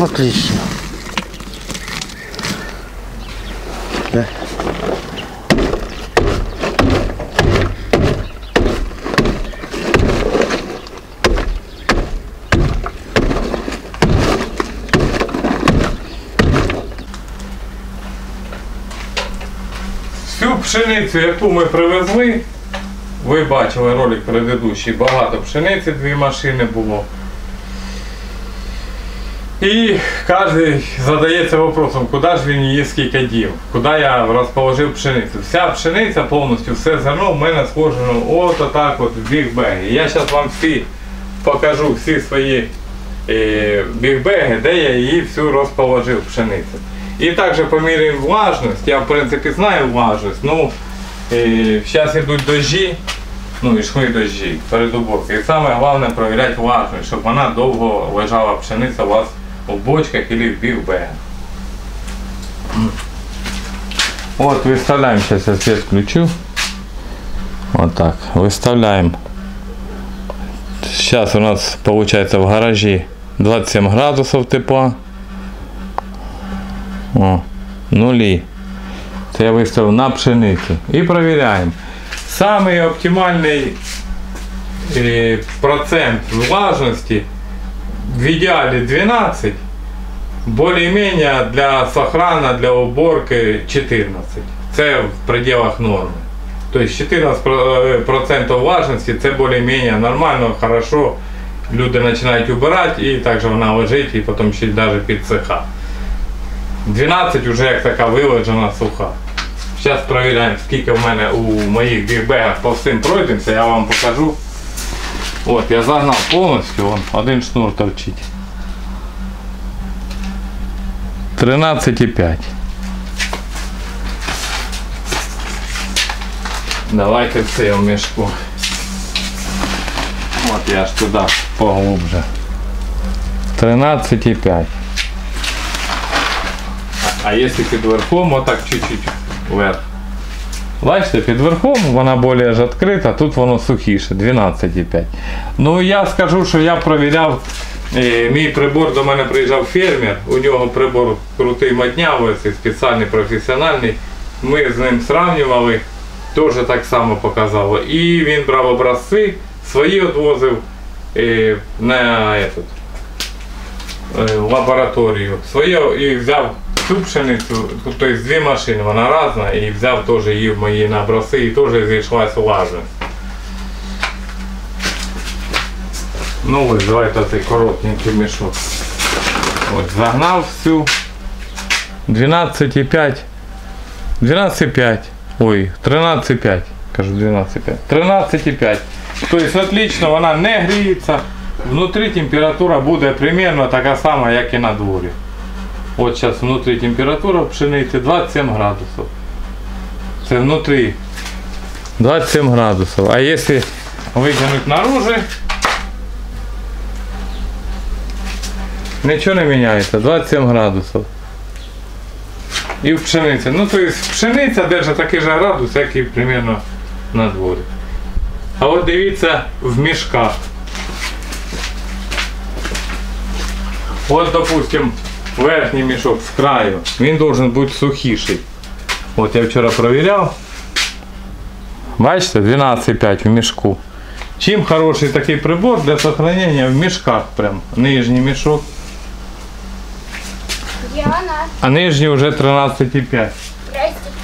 Отлично. Да. Всю пшеницю, яку ми привезли, ви бачили ролик предыдущий, багато пшениці, дві машини було. І кожен задається вопросом, куди ж він її скільки дів, куди я розположив пшеницю. Вся пшениця повністю, все зерно в мене сложено от отак от в бігбеги. Я зараз вам всі покажу всі свої е, бігбеги, де я її всю розположив пшеницю. І також поміряємо влажність. Я в принципі знаю влажність. Ну, е, зараз йдуть дощі, ну йшли дощі перед уборкою. І саме головне перевіряти влажність, щоб вона довго лежала пшениця у вас у бочках або в бігбегах. От виставляємо, зараз я свет включу. Вот так, выставляем. Сейчас у нас получается в гаражі 27 градусов тепла. О, нулі. Це я виставив на пшеницю. І перевіряємо. Самий оптимальний е, процент влажності в ідеалі 12. Более-менее для сохрана, для уборки 14. Це в пределах норми. Тобто 14% влажності це более-менее нормально, хорошо. Люди починають убирати і також вона лежить і потім ще навіть підсиха. 12 вже як така вилежена суха. Зараз перевіряємо, скільки в мене у моїх бігбегах по всім пройдемося, я вам покажу. От, я загнав повністю, вон, один шнур торчить. 13,5. Давайте в цьому мішку. От я ж туди поглубже. 13,5. А якщо під верхом, отак чуть-чуть вверх. Бачите, під верхом вона більш відкрита, тут воно сухіше, 12,5. Ну я скажу, що я провіряв, е, мій прибор до мене приїжджав фермер, у нього прибор крутий моднявий, спеціальний професіональний. Ми з ним сравнювали, теж так само показало. І він брав образці, свої відвозив е, на этот, е, лабораторію. Своє і взяв цю пшеницю, тобто дві машини, вона різна, і взяв теж її в мої на образці і теж зійшлась влажність. Ну ось, давайте цей коротенький мішок. От, загнав всю 12,5. 12,5. Ой, 13,5. Кажу 12,5. 13,5. Тобто отлично, вона не гріється. Внутрі температура буде примерно така сама, як і на дворі. От зараз внутрі температура пшениці 27 градусів. Це внутрі 27 градусів. А якщо витягнути наружу, нічого не міняється, 27 градусів. І в пшениці. Ну, тобто пшениця держить такий же градус, як і примерно на дворі. А от дивіться в мішках. От, допустим, верхній мішок з краю, він должен бути сухіший. От я вчора перевіряв. Бачите, 12,5 в мішку. Чим хороший такий прибор для сохранення в мішках прям. Нижній мішок, Діана, а нижній вже 13,5. здрасте.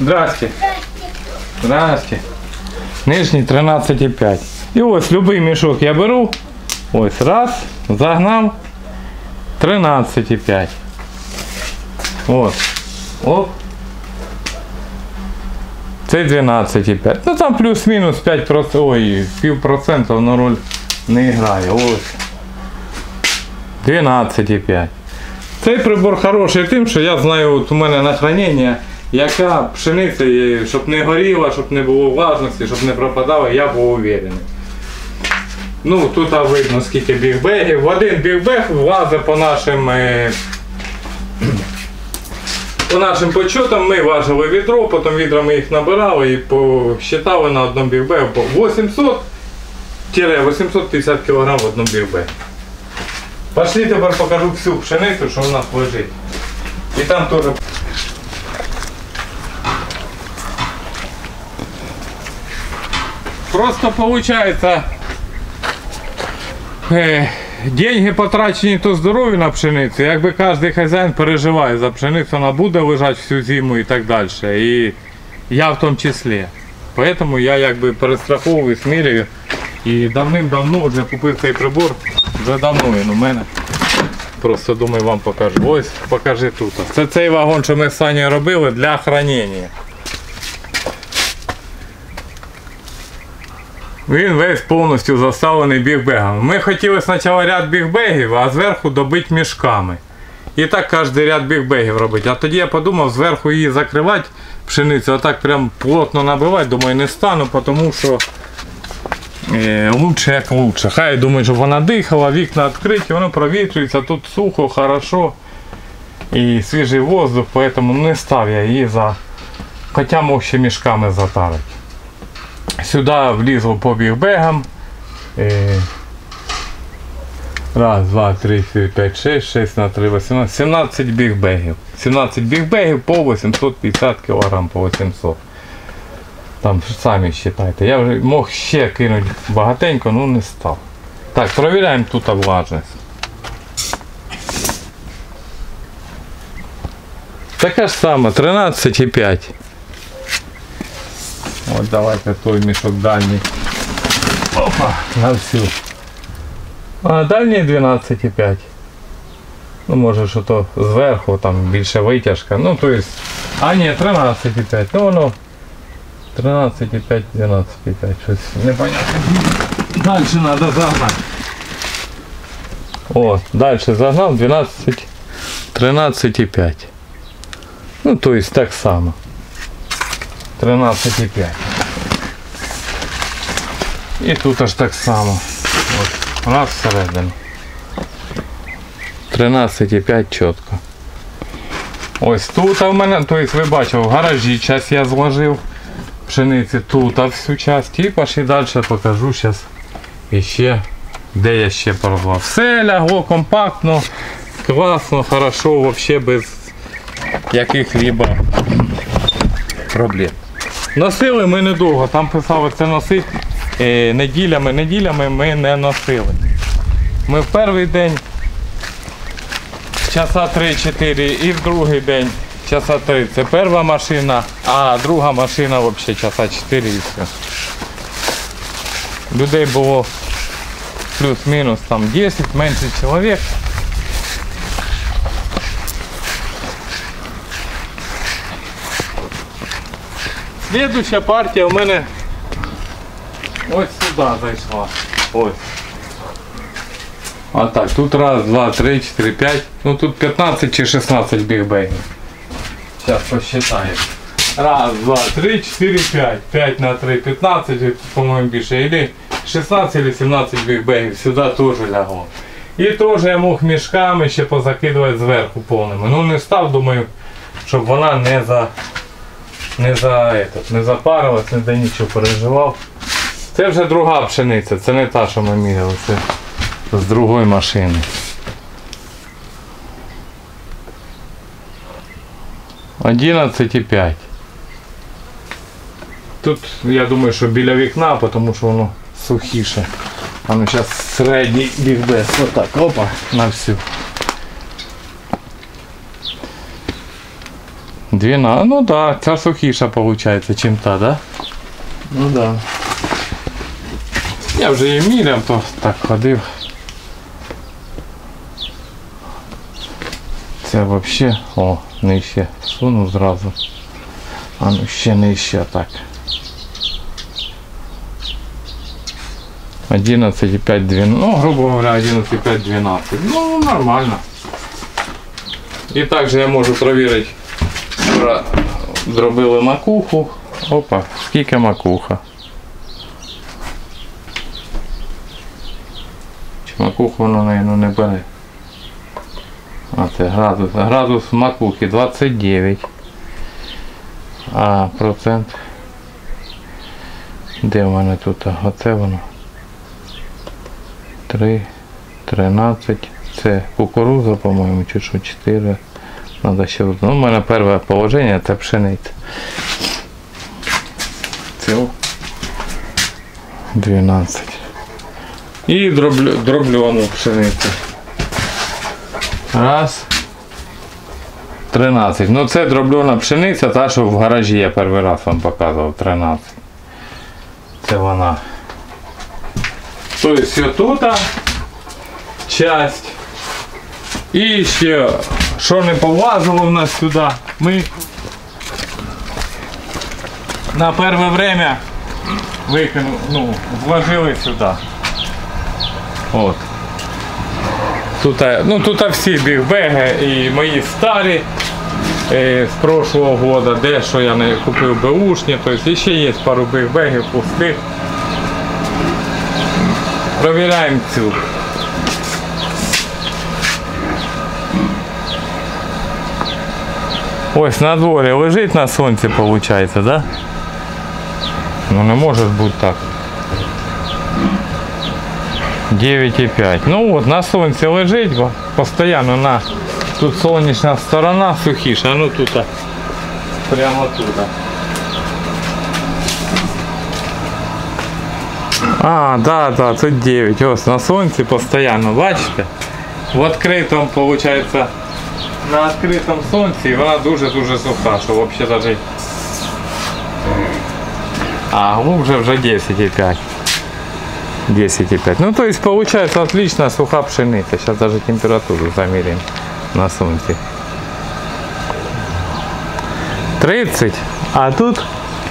Здрасте. Здрасте. Здрасте. Нижній 13,5. І ось любий мішок я беру. Ось раз, загнав. 13,5. От. Оп. Це 12,5. Ну там плюс-мінус 5%, ой, пів процента на роль не грає. Ось. 12,5. Цей прибор хороший тим, що я знаю, от у мене на хранення, яка пшениця, є, щоб не горіла, щоб не було влажності, щоб не пропадала, я був уверений. Ну, тут видно скільки бігбегів. В один бігбег влазить по нашим е, по нашим почетам ми важили відро, потім відрами їх набирали і посчитали на одному бігбегу по 800 850 кг в одному бігбегі. Пошли тепер покажу всю пшеницю, що у нас лежить. І там теж. Просто е, деньги потрачені то здоров'ю на пшеницю, якби кожен хазяїн переживає за пшеницю, вона буде лежати всю зиму і так далі. І я в тому числі. Поэтому я якби перестраховую, смірюю. І давним-давно вже купив цей прибор, вже давно він у мене. Просто думаю вам покажу. Ось покажи тут. Це цей вагон, що ми з Санєю робили для хранення. Він весь повністю заставлений бігбегами. Ми хотіли спочатку ряд бігбегів, а зверху добити мішками. І так кожен ряд бігбегів робити. А тоді я подумав зверху її закривати пшеницю, а так прям плотно набивати, думаю, не стану, тому що е, лучше як лучше. Хай думаю, щоб вона дихала, вікна відкриті, воно провітрюється, тут сухо, хорошо. І свіжий воздух, поэтому не став я її за. Хоча мог ще мішками затарити. Сюди влізло по бігбегам. Е, Раз, два, три, чотири, п'ять, шесть, шесть на три, 18, 17 бігбегів. 17 бігбегів по 850 кг по 800. Там самі вважайте. Я вже мог ще кинути багатенько, ну не став. Так, провіряємо тут влажність. Така ж сама, 13,5. От давайте той мішок дальній. Опа, на всю. А дальній 12,5. Ну може що то зверху там більше витяжка. Ну то есть. А ні, 13,5. Ну воно 13,5, 12,5. Щось непонятне. Далі треба загнати. О, далі загнав 12, 13,5. Ну то есть так само. 13,5. І тут аж так само. От, раз всередину. 13,5 чітко. Ось тут в мене, тобто ви бачили, в гаражі час я зложив пшениці тут а всю часть. І пошли далі покажу зараз іще, де я ще порвав. Все лягло компактно, класно, хорошо, взагалі без яких-либо проблем. Носили ми недовго, там писали це носить е, неділями, неділями ми не носили. Ми в перший день часа 3-4 і в другий день часа 3. Це перша машина, а друга машина взагалі часа 4 і все. Людей було плюс-мінус там 10, менше чоловік. Слідуща партія у мене ось сюди зайшла. Ось. А так, тут раз, два, три, чотири, п'ять. Ну тут 15 чи 16 бігбегів. Зараз посчитаємо. Раз, два, три, чотири, п'ять. 5 на 3, 15, по-моєму, більше. Или 16 или 17 бігбегів. Сюди теж лягло. І теж я мог мішками ще позакидувати зверху повними. Ну не став, думаю, щоб вона не за не за этот, не запарилась, не за нічого переживав. Це вже друга пшениця, це не та, що ми міряли, це з другої машини. Одинадцять і п'ять. Тут я думаю, що біля вікна, тому що воно сухіше. А ну зараз середній бігбес. Отак, опа, на всю. 12, ну да, ця сухіша виходить, чим та, да? Ну да. Я вже її міряв, то так ходив. Це взагалі, о, нижче суну зразу. А ну ще нижче так. 11,5 12, ну, грубо говоря, 11,5 12. Ну, нормально. І також я можу перевірити, Про- зробили макуху. Опа, скільки макуха. Чи макуху воно наверно, не бере. А це градус. Градус макухи 29. А процент. Де в мене тут? Оце воно. 3, 13, Це кукуруза, по-моєму, чи що 4. Надо ще одну. Ну, у мене перше положення це пшениця. Це 12. І дроблю, дроблювану пшеницю. Раз. 13. Ну це дроблена пшениця, та що в гаражі я перший раз вам показував. 13. Це вона. Тобто тут часть. І ще, що не повлазило в нас сюди, ми на перше время викину, ну, вложили сюди. От. Тут, е, ну, тут всі бігбеги і мої старі е, з прошлого года, де що я не купив беушні, тобто ще є пару бігбегів пустих. Провіряємо цю. Ось на дворі лежить на сонці, виходить, так? Да? Ну не може бути так. 9,5. Ну от на сонці лежить, бо постійно на тут сонячна сторона сухіша, а ну тут а, прямо тут. А, да, да, тут 9. Ось на сонці постійно, бачите? В відкритому, виходить, На відкритому сонці вона дуже-дуже суха, що взагалі навіть. А глубже вже 10,5. 10,5. Ну, то есть получается отлично суха пшеница. Сейчас даже температуру замерим на солнце. 30. А тут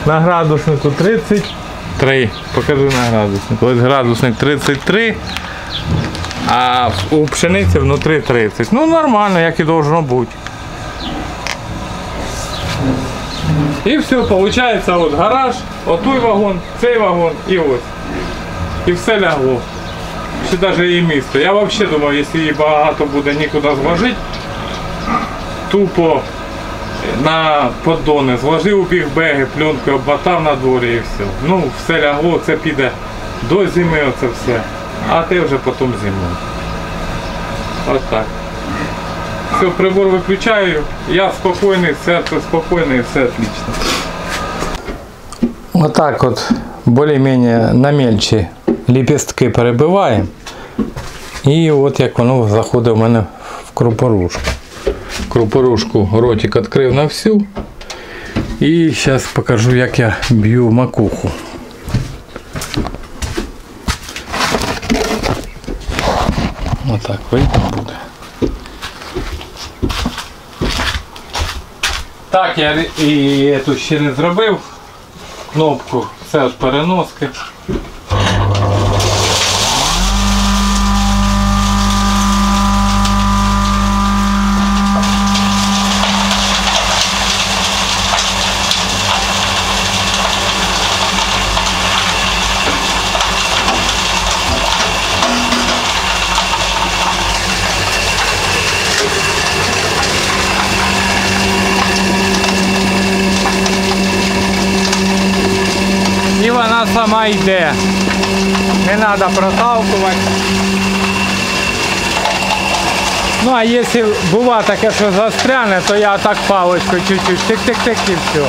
на градуснику 33. Покажу на градуснику. Ось градусник 33. А у пшениці внутрі 30. Ну нормально, як і должно бути. І все, виходить, от гараж, отой вагон, цей вагон і ось. І все лягло. Ще навіть і місто. Я взагалі думав, якщо її багато буде нікуди зложити, тупо на поддони зложив у бігбеги, пленки обмотав на дворі і все. Ну, все лягло, це піде до зими оце все. А те вже потім зимою. Ось так. Все, прибор виключаю, я спокійний, серце спокійне і все отлично. Отак от більш-менш на мельчі ліпістки перебиваємо. І от як воно заходить у мене в крупорушку. Крупорушку ротик відкрив на всю. І зараз покажу, як я б'ю макуху. Отак видно буде. Так, я і тут ще не зробив кнопку, це от переноски. І вона сама йде. Не треба проталкувати. Ну а якщо бува таке, що застряне, то я так палочкою чуть-чуть тик-тик-тик і все.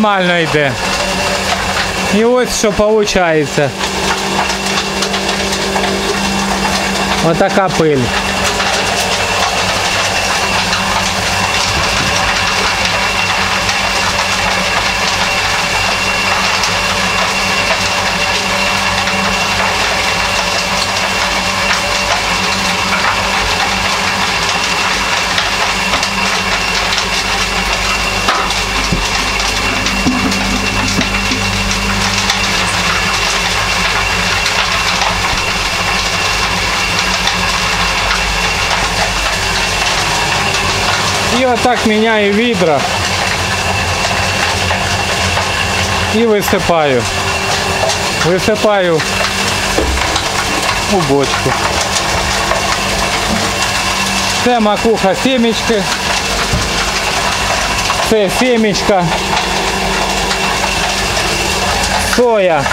Нормально йде. І ось що виходить. Отака пиль. І отак міняю відра. І висипаю. Висипаю у бочку. Це макуха сімечки. Це сімечка. Соя.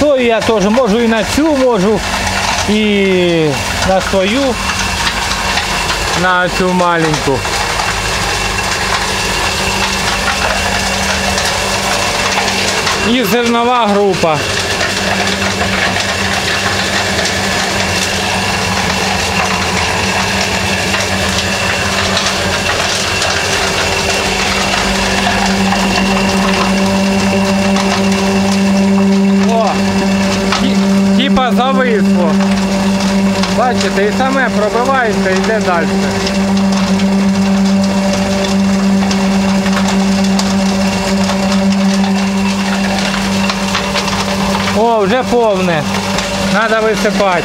Сою я теж можу і на цю можу, і на свою, на цю маленьку. І зернова група. О, типа зависло. Бачите, і саме пробивається йде далі. О, вже повне. Треба висипати.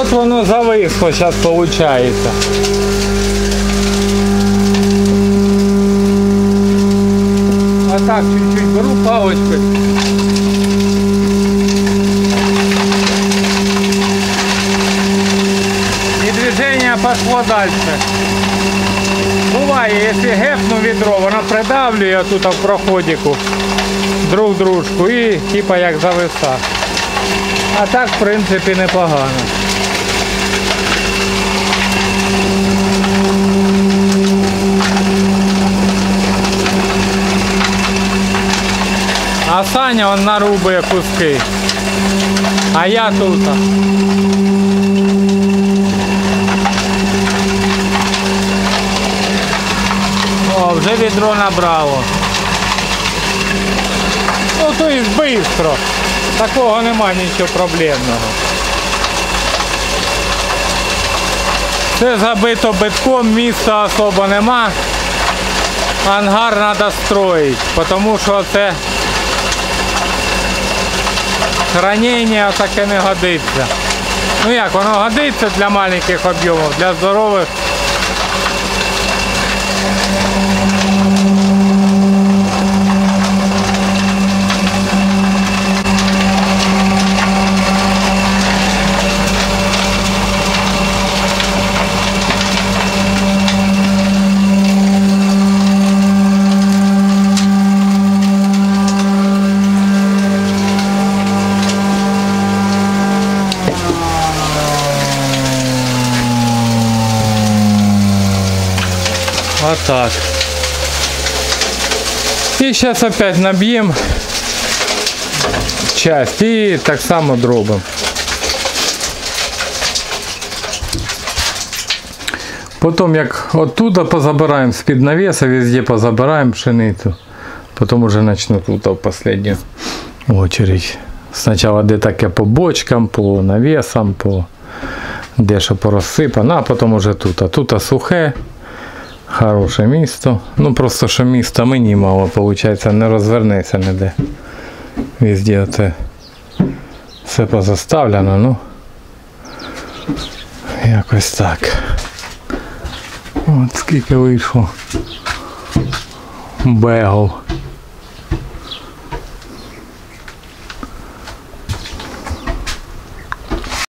От воно зависло зараз виходить. А так чуть-чуть беру палочкой. І движение пошло дальше. Буває, якщо гепну відро, воно придавлює тут в проходику друг дружку і типа як зависа. А так, в принципі, непогано. А Саня он нарубує куски. А я тут. О, вже відро набрало. Ну то і швидко. Такого нема нічого проблемного. Це забито битком, міста особо нема. Ангар треба строїти, тому що це хранення таке не годиться. Ну як, воно годиться для маленьких об'ємів, для здорових. Вот так. И сейчас опять набьем часть и так само дробом. Потім як оттуда позабираємо з-під навеса, везде позабираємо пшеницю. Потім уже начну тут в последнюю очередь. Спочатку де таке по бочкам, по навесам, по де що порозсипано, а потім уже тут. А тут сухе. Хороше місто. Ну просто що міста мені мало, виходить, не розвернеться ніде. Везде оце все позаставлено, ну якось так. От скільки вийшло бегов.